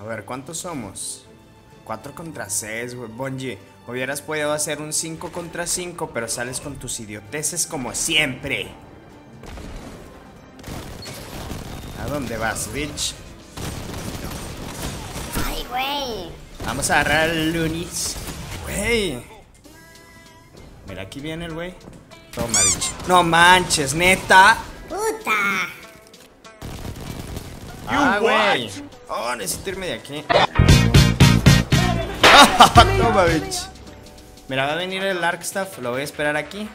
A ver, ¿cuántos somos? 4 contra 6, güey. Bonji, hubieras podido hacer un 5 contra 5, pero sales con tus idioteces como siempre. ¿A dónde vas, bitch? Ay, güey. Vamos a agarrar al Lunis. Güey. Mira, aquí viene el güey. Toma, bitch. No manches, neta. Puta. Ah, güey. Oh, necesito irme de aquí. Toma, bitch. Mira, va a venir el Arkstaff. Lo voy a esperar aquí.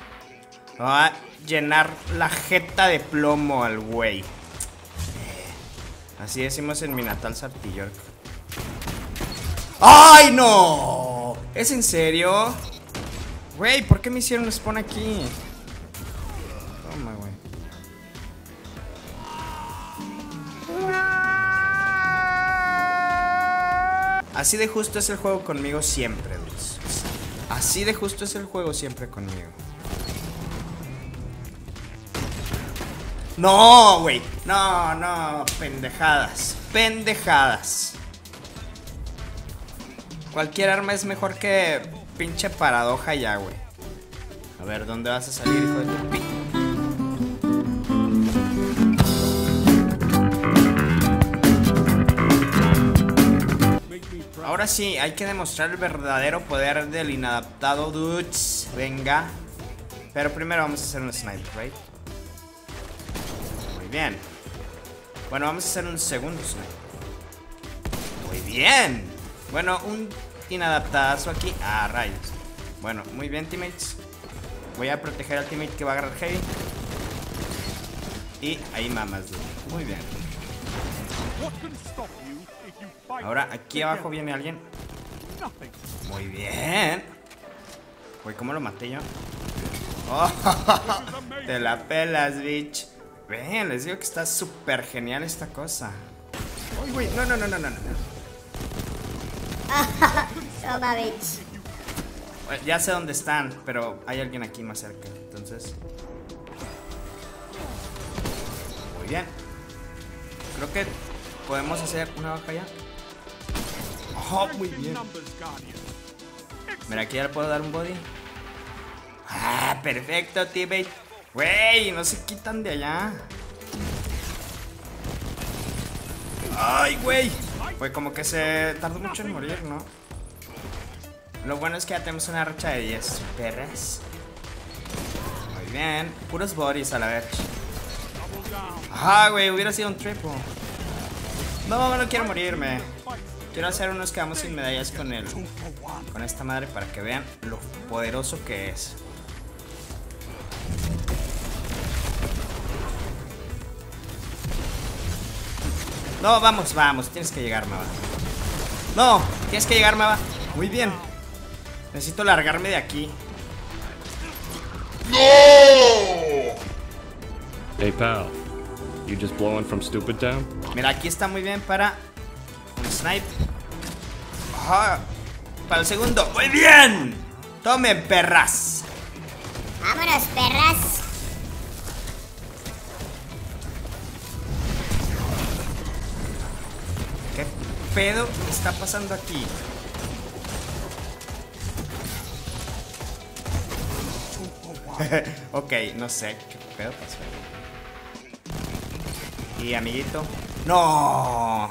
Va a llenar la jeta de plomo al güey. Así decimos en mi natal Sartillork. ¡Ay, no! ¿Es en serio? Güey, ¿por qué me hicieron spawn aquí? Toma, güey. Así de justo es el juego conmigo siempre, dudes. Así de justo es el juego siempre conmigo. No, güey. No, no, pendejadas. Pendejadas. Cualquier arma es mejor que pinche paradoja ya, güey. A ver, ¿dónde vas a salir, hijo de tu Ahora sí, hay que demostrar el verdadero poder del inadaptado, dudes. Venga. Pero primero vamos a hacer un snipe, right? Muy bien. Bueno, vamos a hacer un segundo snipe. Muy bien. Bueno, un inadaptazo aquí. Ah, rayos. Bueno, muy bien, teammates. Voy a proteger al teammate que va a agarrar heavy. Y ahí mamas, dude. Muy bien. Ahora aquí abajo viene alguien. Muy bien. Uy, ¿cómo lo maté yo? Oh, te la pelas, bitch. Ven, les digo que está súper genial esta cosa. Uy, güey, no, no, no, no, no, no. Toma, bitch. Bueno, Ya sé dónde están, pero hay alguien aquí más cerca. Entonces. Muy bien. Creo que podemos hacer una baja ya. Oh, muy bien. Mira, aquí ya le puedo dar un body. Ah, perfecto, teammate. Wey, no se quitan de allá. Ay, güey. Pues como que se tardó mucho en morir, ¿no? Lo bueno es que ya tenemos una racha de 10 perras. Muy bien. Puros bodies a la vez. Ah, güey, hubiera sido un triple. No, no quiero morirme. Quiero hacer unos que vamos sin medallas con el con esta madre para que vean lo poderoso que es. No, vamos, vamos, tienes que llegar, Mava. No, tienes que llegar, Mava. Muy bien. Necesito largarme de aquí. Hey pal, you just blowing from Stupid Town? Mira, aquí está muy bien para un snipe. Ajá. Para el segundo. Muy bien. Tomen, perras. Vámonos, perras. ¿Qué pedo está pasando aquí? ok, no sé qué pedo pasó. Amiguito. ¡No!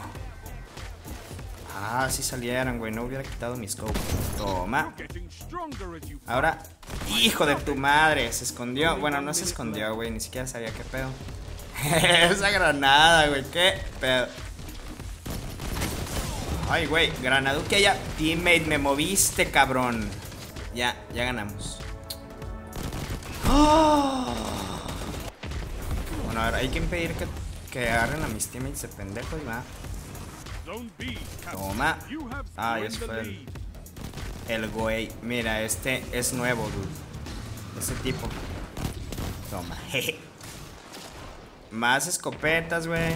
Ah, si salieran, güey. No hubiera quitado mi scope. Toma. Ahora, hijo de tu madre. Se escondió. Bueno, no se escondió, güey. Ni siquiera sabía qué pedo. Esa granada, güey. ¿Qué pedo? Ay, güey. Granaduque allá. Teammate, me moviste, cabrón. Ya, ya ganamos. ¡Oh! Bueno, a ver, hay que impedir que, que agarren a mis teammates de pendejos, ¿verdad? Toma. Ah, se fue el, el güey. Mira, este es nuevo, dude. Ese tipo. Toma. jeje. Más escopetas, güey.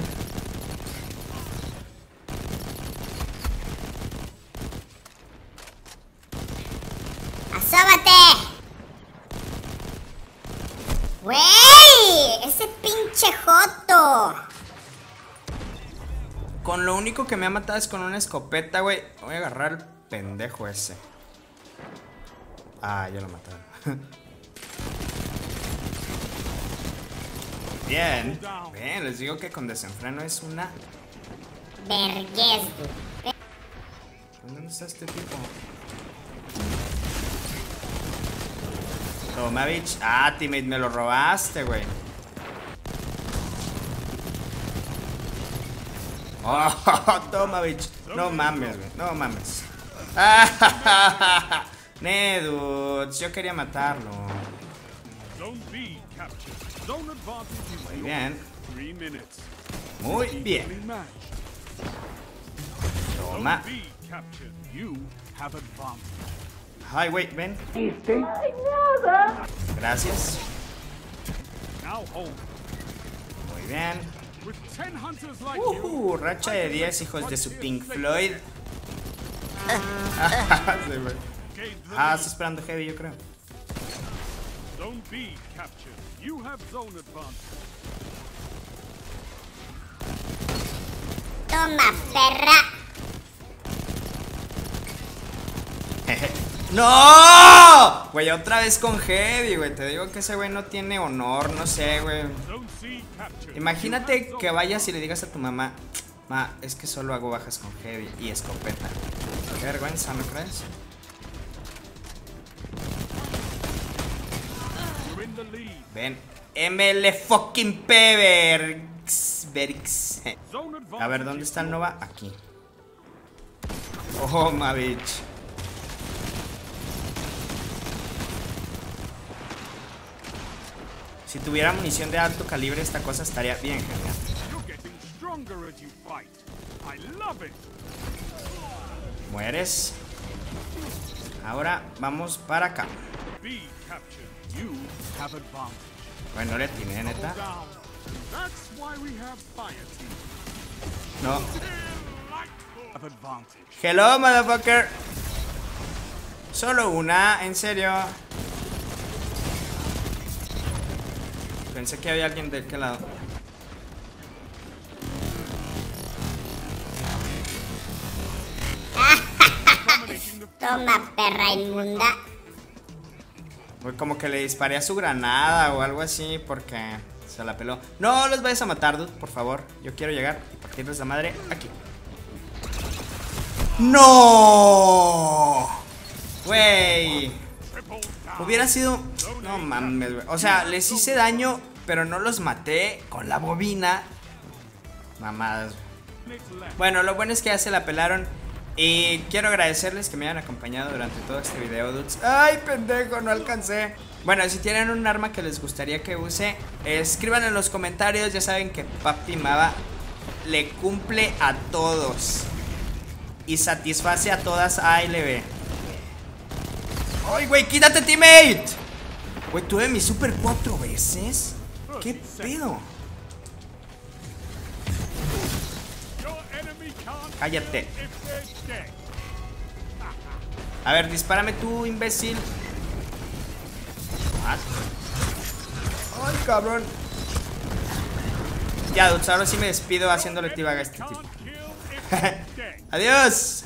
Único que me ha matado es con una escopeta, güey. Voy a agarrar al pendejo ese. Ah, ya lo mataron. Bien. Bien, les digo que con desenfreno es una... Vergués. ¿Dónde está este tipo? Toma, bitch. Ah, teammate, me lo robaste, güey. Oh, toma, bitch. No mames, güey. No mames. Ah, nee, dudes. Yo quería matarlo. Muy bien. Muy bien. Toma. Ay, güey, ven. Gracias. Now hold. Muy bien. Uh, racha de 10, hijos de su Pink Floyd. Ah, está esperando Heavy, yo creo. Toma, perra. ¡No! Güey, otra vez con Heavy, güey. Te digo que ese güey no tiene honor, no sé, güey. Imagínate que vayas y le digas a tu mamá, Ma, es que solo hago bajas con Heavy y escopeta. Qué vergüenza, ¿no crees? Ven. ML fucking P, Bergs. Bergs. Zone advantage. A ver, ¿dónde está el. Nova? Aquí. Oh, ma bitch. Si tuviera munición de alto calibre, esta cosa estaría bien genial. Mueres. Ahora vamos para acá. Bueno, le atiné, neta. No. Hello, motherfucker. Solo una, en serio. Pensé que había alguien de aquel lado. Toma, perra inmunda. Como que le disparé a su granada o algo así porque se la peló. No los vayas a matar, dude, por favor. Yo quiero llegar y partirles la madre aquí. ¡No! Güey. Hubiera sido... No mames, güey. O sea, les hice daño, pero no los maté con la bobina. Mamadas, güey. Bueno, lo bueno es que ya se la pelaron. Y quiero agradecerles que me hayan acompañado durante todo este video, dudes. ¡Ay, pendejo! No alcancé. Bueno, si tienen un arma que les gustaría que use, escriban en los comentarios. Ya saben que Papi Mava le cumple a todos. Y satisface a todas A y B. ¡Ay, güey! ¡Quítate, teammate! Güey, tuve mi super cuatro veces. ¿Qué pedo? Cállate. A ver, dispárame tú, imbécil. What? Ay, cabrón. Ya, dudes, ahora sí me despido haciéndole tibaga a este tipo. Adiós.